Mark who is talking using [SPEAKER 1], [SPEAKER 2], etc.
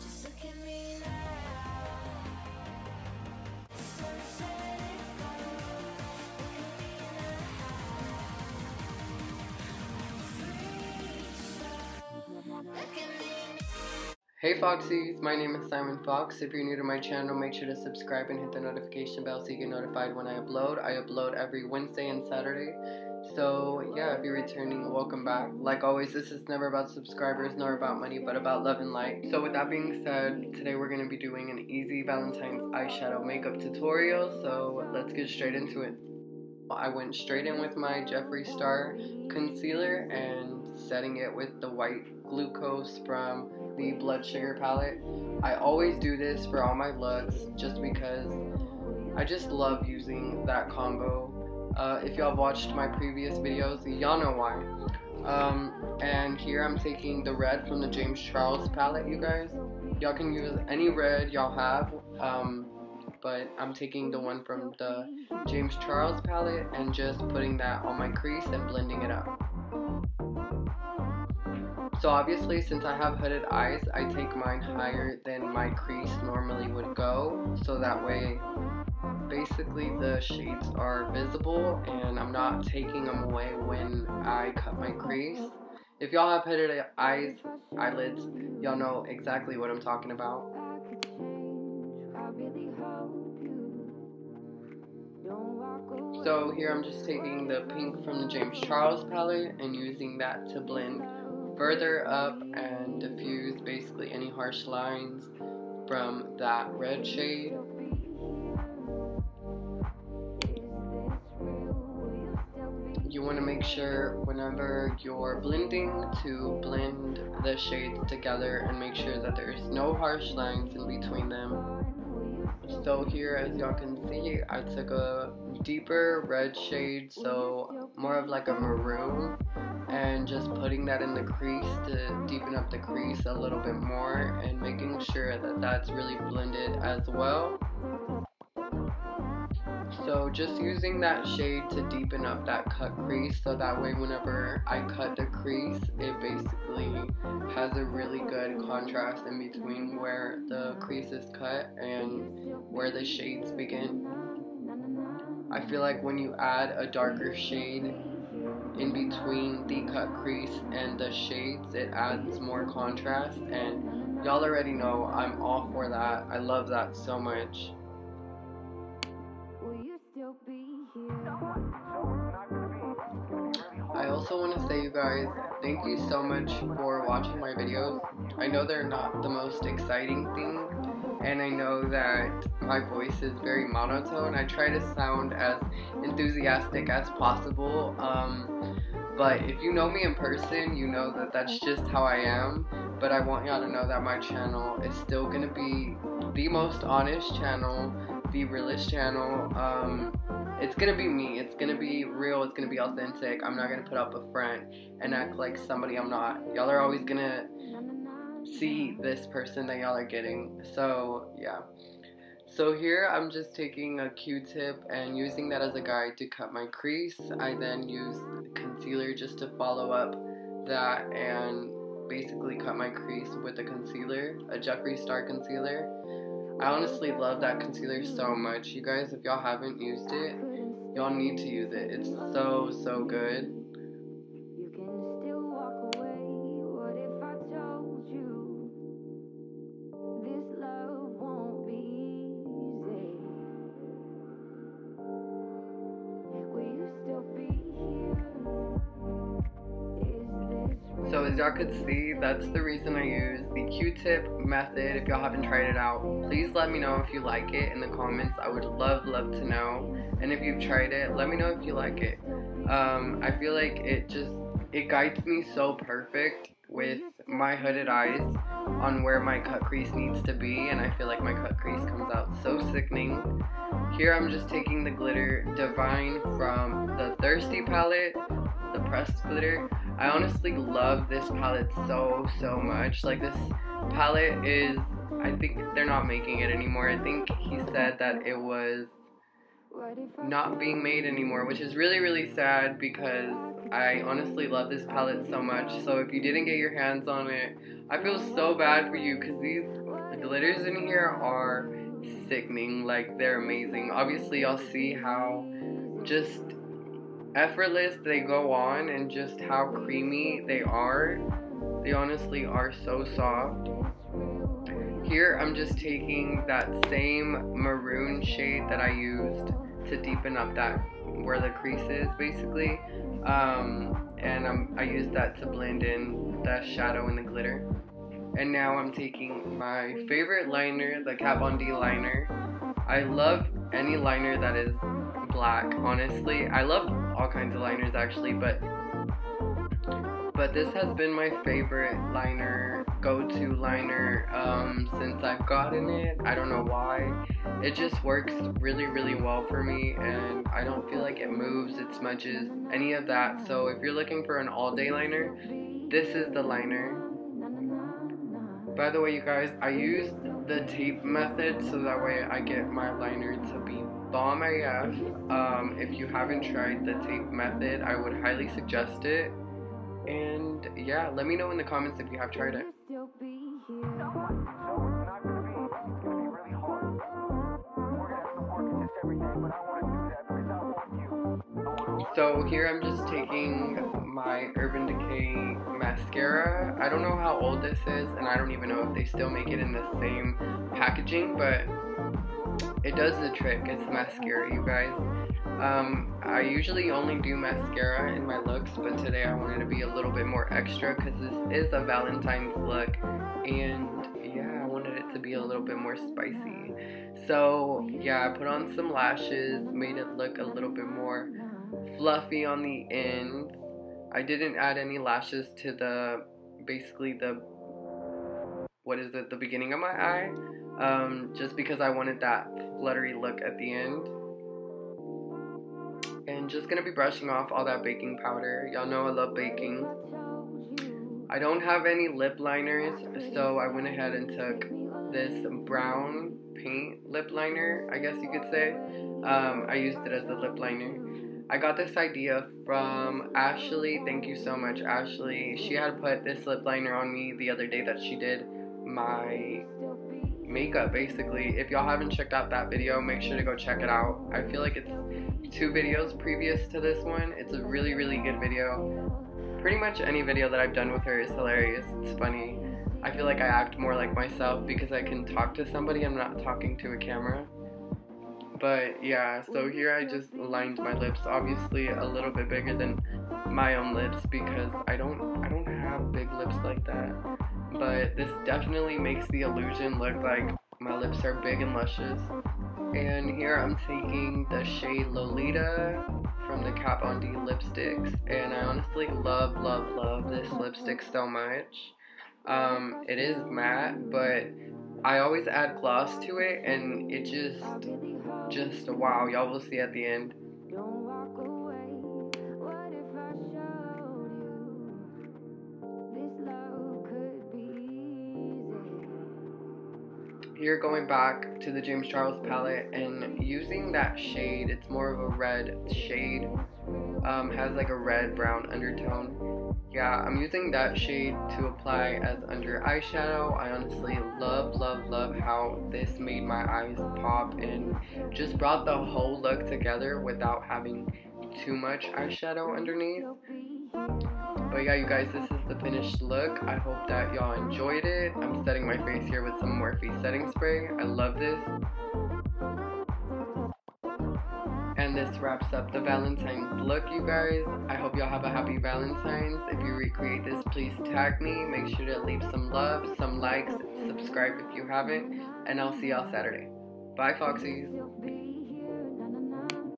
[SPEAKER 1] Just
[SPEAKER 2] Hey Foxies, my name is Simon Fox. If you're new to my channel, make sure to subscribe and hit the notification bell so you get notified when I upload. I upload every Wednesday and Saturday. So yeah, if you're returning, welcome back. Like always, this is never about subscribers nor about money, but about love and light. So with that being said, today we're going to be doing an easy Valentine's eyeshadow makeup tutorial. So let's get straight into it. I went straight in with my Jeffree Star concealer and setting it with the white glucose from the blood sugar palette. I always do this for all my looks just because I just love using that combo. Uh, if y'all have watched my previous videos, y'all know why. Um, and here I'm taking the red from the James Charles palette, you guys. Y'all can use any red y'all have, um, but I'm taking the one from the James Charles palette and just putting that on my crease and blending it out. So obviously since I have hooded eyes, I take mine higher than my crease normally would go. So that way basically the shades are visible and I'm not taking them away when I cut my crease. If y'all have hooded eyes, eyelids, y'all know exactly what I'm talking about. So here I'm just taking the pink from the James Charles palette and using that to blend further up and diffuse basically any harsh lines from that red shade. You want to make sure whenever you're blending to blend the shades together and make sure that there's no harsh lines in between them. So here as y'all can see I took a deeper red shade so more of like a maroon and just putting that in the crease to deepen up the crease a little bit more and making sure that that's really blended as well. So just using that shade to deepen up that cut crease so that way whenever I cut the crease it basically has a really good contrast in between where the crease is cut and where the shades begin. I feel like when you add a darker shade in between the cut crease and the shades it adds more contrast and y'all already know I'm all for that. I love that so much. I also want to say you guys, thank you so much for watching my videos. I know they're not the most exciting thing, and I know that my voice is very monotone. I try to sound as enthusiastic as possible, um, but if you know me in person, you know that that's just how I am. But I want y'all to know that my channel is still gonna be the most honest channel, the realest channel. Um, it's gonna be me. It's gonna be real. It's gonna be authentic. I'm not gonna put up a front and act like somebody I'm not. Y'all are always gonna see this person that y'all are getting. So yeah. So here I'm just taking a q-tip and using that as a guide to cut my crease. I then use concealer just to follow up that and basically cut my crease with a concealer, a Jeffree Star concealer. I honestly love that concealer so much. You guys, if y'all haven't used it, y'all need to use it. It's so, so good. As y'all could see, that's the reason I use the Q-tip method. If y'all haven't tried it out, please let me know if you like it in the comments. I would love, love to know. And if you've tried it, let me know if you like it. Um, I feel like it just, it guides me so perfect with my hooded eyes on where my cut crease needs to be. And I feel like my cut crease comes out so sickening. Here I'm just taking the glitter Divine from the Thirsty palette, the pressed glitter. I honestly love this palette so, so much. Like, this palette is, I think they're not making it anymore. I think he said that it was not being made anymore, which is really, really sad because I honestly love this palette so much. So if you didn't get your hands on it, I feel so bad for you because these The glitters in here are sickening. Like they're amazing. Obviously, y'all see how just effortless they go on and just how creamy they are. They honestly are so soft. Here I'm just taking that same maroon shade that I used to deepen up that where the crease is basically. Um, and I'm, I used that to blend in the shadow and the glitter. And now I'm taking my favorite liner, the Kat Von D liner. I love any liner that is black, honestly. I love all kinds of liners actually, but but this has been my favorite liner, go-to liner um, since I've gotten it. I don't know why. It just works really, really well for me, and I don't feel like it moves, it smudges, any of that. So if you're looking for an all-day liner, this is the liner. By the way, you guys, I use the tape method so that way I get my liner to be bomb AF. Um, if you haven't tried the tape method, I would highly suggest it. And yeah, let me know in the comments if you have tried it. So here I'm just taking my Urban Decay mascara. I don't know how old this is, and I don't even know if they still make it in the same packaging, but it does the trick. It's mascara, you guys. Um, I usually only do mascara in my looks, but today I wanted to be a little bit more extra because this is a Valentine's look, and yeah, I wanted it to be a little bit more spicy. So yeah, I put on some lashes, made it look a little bit more fluffy on the ends. I didn't add any lashes to the basically the what is it the beginning of my eye um, just because I wanted that fluttery look at the end. And just gonna be brushing off all that baking powder. Y'all know I love baking. I don't have any lip liners so I went ahead and took this brown paint lip liner I guess you could say. Um, I used it as the lip liner. I got this idea from Ashley. Thank you so much, Ashley. She had put this lip liner on me the other day that she did my makeup, basically. If y'all haven't checked out that video, make sure to go check it out. I feel like it's two videos previous to this one. It's a really, really good video. Pretty much any video that I've done with her is hilarious. It's funny. I feel like I act more like myself because I can talk to somebody. I'm not talking to a camera. But yeah, so here I just lined my lips, obviously a little bit bigger than my own lips because I don't I don't have big lips like that. But this definitely makes the illusion look like my lips are big and luscious. And here I'm taking the shade Lolita from the Kat Von D lipsticks. And I honestly love, love, love this lipstick so much. Um, it is matte, but I always add gloss to it and it just just wow y'all will see at the end here going back to the James Charles palette and using that shade it's more of a red shade um, has like a red brown undertone. Yeah I'm using that shade to apply as under eyeshadow. I honestly love love love how this made my eyes pop and just brought the whole look together without having too much eyeshadow underneath but yeah, you guys, this is the finished look. I hope that y'all enjoyed it. I'm setting my face here with some Morphe setting spray. I love this. And this wraps up the Valentine's look, you guys. I hope y'all have a happy Valentine's. If you recreate this, please tag me. Make sure to leave some love, some likes, subscribe if you haven't, and I'll see y'all Saturday. Bye, Foxies.